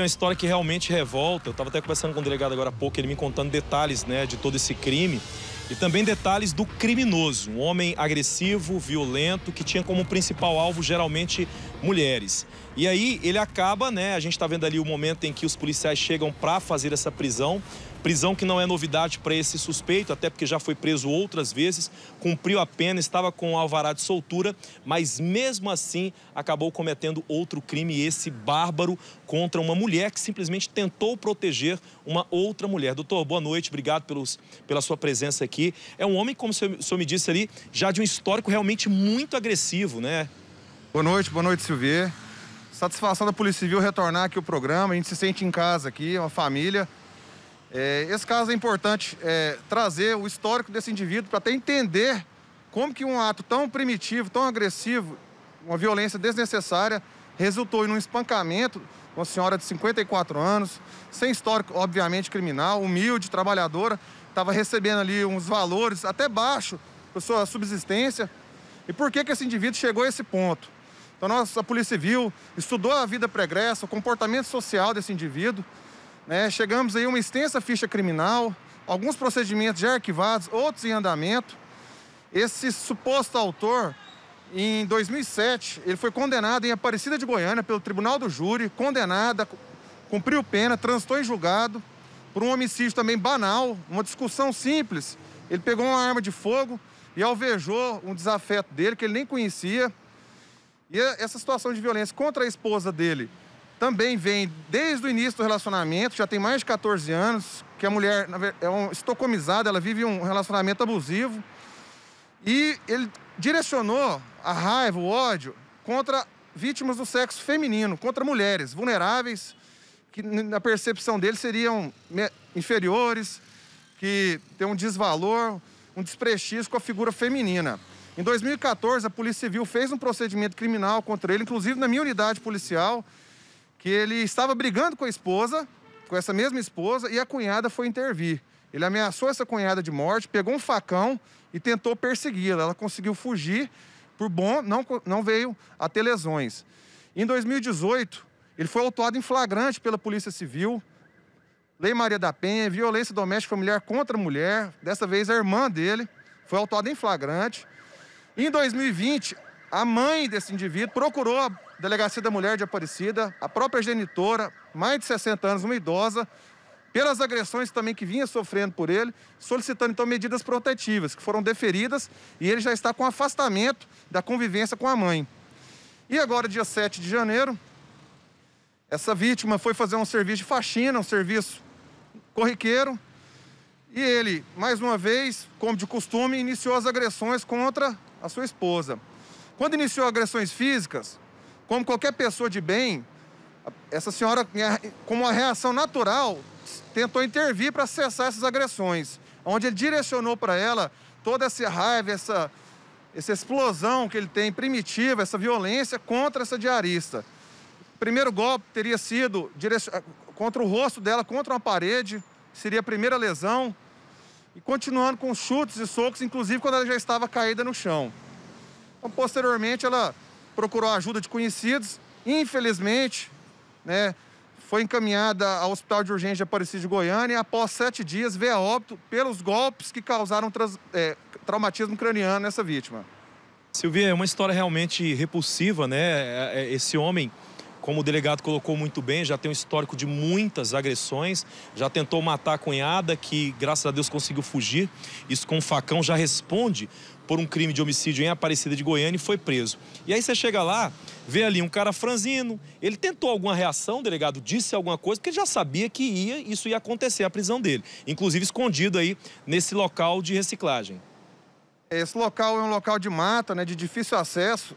uma história que realmente revolta. Eu estava até conversando com o delegado agora há pouco, ele me contando detalhes né, de todo esse crime. E também detalhes do criminoso, um homem agressivo, violento, que tinha como principal alvo geralmente mulheres. E aí ele acaba, né? A gente está vendo ali o momento em que os policiais chegam para fazer essa prisão. Prisão que não é novidade para esse suspeito, até porque já foi preso outras vezes, cumpriu a pena, estava com o alvará de soltura, mas mesmo assim acabou cometendo outro crime, esse bárbaro, contra uma mulher que simplesmente tentou proteger uma outra mulher. Doutor, boa noite, obrigado pelos, pela sua presença aqui. É um homem, como o senhor, o senhor me disse ali, já de um histórico realmente muito agressivo, né? Boa noite, boa noite, Silvier. Satisfação da Polícia Civil retornar aqui o programa, a gente se sente em casa aqui, uma família. É, esse caso é importante é, trazer o histórico desse indivíduo para até entender como que um ato tão primitivo, tão agressivo, uma violência desnecessária, resultou em um espancamento uma senhora de 54 anos, sem histórico, obviamente, criminal, humilde, trabalhadora, estava recebendo ali uns valores até baixo para sua subsistência. E por que, que esse indivíduo chegou a esse ponto? Então, nossa Polícia Civil estudou a vida pregressa, o comportamento social desse indivíduo, né? Chegamos aí a uma extensa ficha criminal, alguns procedimentos já arquivados, outros em andamento. Esse suposto autor, em 2007, ele foi condenado em Aparecida de Goiânia pelo Tribunal do Júri, condenado, cumpriu pena, transitou em julgado por um homicídio também banal, uma discussão simples. Ele pegou uma arma de fogo e alvejou um desafeto dele que ele nem conhecia. E essa situação de violência contra a esposa dele também vem desde o início do relacionamento, já tem mais de 14 anos, que a mulher é um, estocomizada, ela vive um relacionamento abusivo. E ele direcionou a raiva, o ódio contra vítimas do sexo feminino, contra mulheres vulneráveis, que na percepção dele seriam inferiores, que têm um desvalor, um desprestígio com a figura feminina. Em 2014, a Polícia Civil fez um procedimento criminal contra ele, inclusive na minha unidade policial, que ele estava brigando com a esposa, com essa mesma esposa, e a cunhada foi intervir. Ele ameaçou essa cunhada de morte, pegou um facão e tentou persegui-la. Ela conseguiu fugir, por bom, não, não veio a ter lesões. Em 2018, ele foi autuado em flagrante pela Polícia Civil, Lei Maria da Penha, violência doméstica familiar contra a mulher, dessa vez a irmã dele, foi autuada em flagrante. Em 2020, a mãe desse indivíduo procurou Delegacia da Mulher de Aparecida, a própria genitora, mais de 60 anos, uma idosa, pelas agressões também que vinha sofrendo por ele, solicitando então medidas protetivas, que foram deferidas e ele já está com afastamento da convivência com a mãe. E agora, dia 7 de janeiro, essa vítima foi fazer um serviço de faxina, um serviço corriqueiro, e ele, mais uma vez, como de costume, iniciou as agressões contra a sua esposa. Quando iniciou agressões físicas, como qualquer pessoa de bem, essa senhora, como uma reação natural, tentou intervir para cessar essas agressões, onde ele direcionou para ela toda essa raiva, essa, essa explosão que ele tem primitiva, essa violência contra essa diarista. O primeiro golpe teria sido contra o rosto dela, contra uma parede, seria a primeira lesão, e continuando com chutes e socos, inclusive quando ela já estava caída no chão. Então, posteriormente, ela procurou a ajuda de conhecidos. Infelizmente, né, foi encaminhada ao Hospital de Urgência de Aparecida de Goiânia e, após sete dias, veio a óbito pelos golpes que causaram trans, é, traumatismo craniano nessa vítima. Silvia, é uma história realmente repulsiva, né? É, é, esse homem, como o delegado colocou muito bem, já tem um histórico de muitas agressões, já tentou matar a cunhada, que graças a Deus conseguiu fugir. Isso com um facão já responde por um crime de homicídio em Aparecida de Goiânia e foi preso. E aí você chega lá, vê ali um cara franzino, ele tentou alguma reação, o delegado disse alguma coisa, porque ele já sabia que ia, isso ia acontecer, a prisão dele. Inclusive escondido aí nesse local de reciclagem. Esse local é um local de mata, né, de difícil acesso.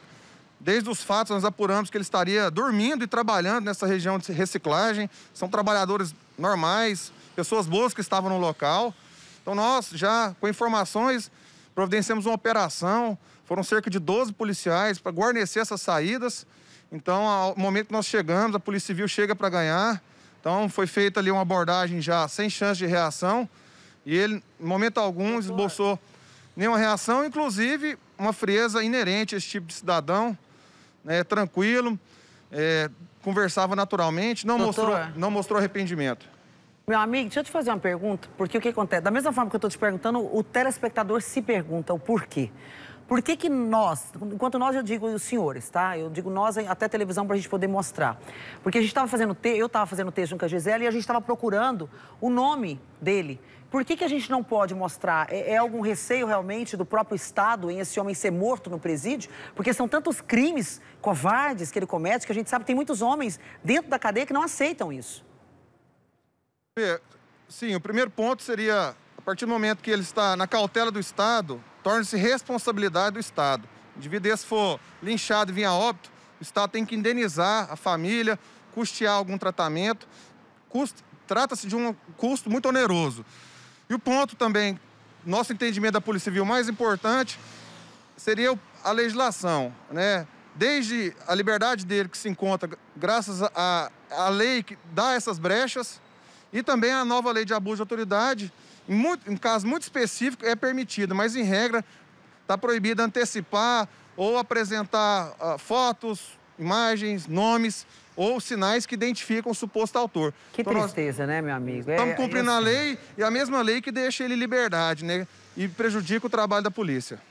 Desde os fatos, nós apuramos que ele estaria dormindo e trabalhando nessa região de reciclagem. São trabalhadores normais, pessoas boas que estavam no local. Então, nós já, com informações, providenciamos uma operação, foram cerca de 12 policiais para guarnecer essas saídas. Então, ao momento que nós chegamos, a Polícia Civil chega para ganhar. Então, foi feita ali uma abordagem já sem chance de reação. E ele, em momento algum, esboçou nenhuma reação, inclusive uma frieza inerente a esse tipo de cidadão, né, tranquilo. é, conversava naturalmente, não mostrou, não mostrou arrependimento. Meu amigo, deixa eu te fazer uma pergunta, porque o que acontece? Da mesma forma que eu estou te perguntando, o telespectador se pergunta o porquê. Por que, que nós, enquanto nós eu digo os senhores, tá? Eu digo nós até televisão para a gente poder mostrar. Porque a gente estava fazendo, te... eu estava fazendo texto com a Gisele e a gente estava procurando o nome dele. Por que, que a gente não pode mostrar? É, é, algum receio realmente do próprio Estado em esse homem ser morto no presídio? Porque são tantos crimes covardes que ele comete que a gente sabe que tem muitos homens dentro da cadeia que não aceitam isso. Sim, o primeiro ponto seria, a partir do momento que ele está na cautela do Estado, torna-se responsabilidade do Estado. O indivíduo esse for linchado e vir a óbito, o Estado tem que indenizar a família, custear algum tratamento. Trata-se de um custo muito oneroso. E o ponto também, nosso entendimento da Polícia Civil mais importante, seria a legislação, né? Desde a liberdade dele que se encontra graças à lei que dá essas brechas e também a nova lei de abuso de autoridade, em, muito, em casos muito específicos, é permitido, mas em regra está proibido antecipar ou apresentar uh, fotos, imagens, nomes ou sinais que identificam o suposto autor. Que então, tristeza, né, meu amigo? Estamos é, cumprindo a lei e a mesma lei que deixa ele em liberdade, né? E prejudica o trabalho da polícia.